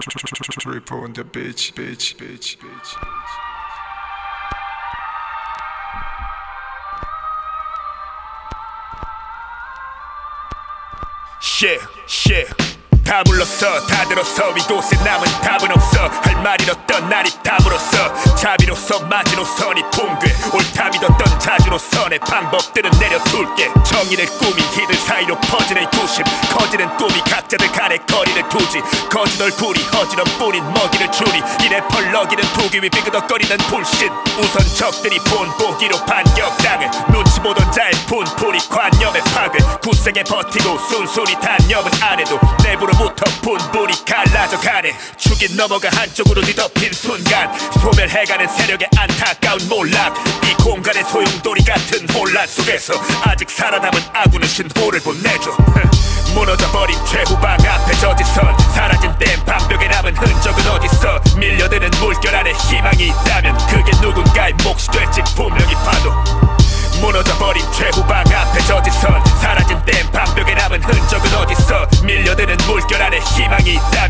Trip on the beach, beach, beach, beach. yeah, yeah. 다 불렀어 다 들었어 이곳에 남은 답은 없어 할 말이 었던 날이 답으로서 자비로서 마지노선이 붕괴 옳다 믿었던 자 주로선의 방법들은 내려둘게. 정의를 꾸민 이들 사이로 퍼지는 구심. 커지는 꿈이 각자들 간에 거리를 두지. 거짓 얼굴이 허지런 뿐인 먹이를 주니 이래 펄럭이는 부기 위 삐그덕거리는 불신. 우선 적들이 본보기로 반격당을 눈치 보던 자의 분풀이 관념의 파괴. 굳세게 버티고 순순히 단념은 안 해도 내부로부터 분불이 갈라져 가네. 축이 넘어가 한쪽으로 뒤덮인 순간 소멸해가는 세력의 안타까운 몰락 이 공간의 소용돌이 같은 혼란 속에서 아직 살아남은 아군은 신호를 보내줘. 무너져버린 최후방 앞에 저지선 사라진 댐 방벽에 남은 흔적은 어딨어 밀려드는 물결 안에 희망이 있다면 그게 누군가의 몫이 될지 분명히 봐도. 무너져버린 최후방 앞에 저지선 사라진 댐 방벽에 남은 흔적은 어딨어 밀려드는 물결 안에 희망이 있다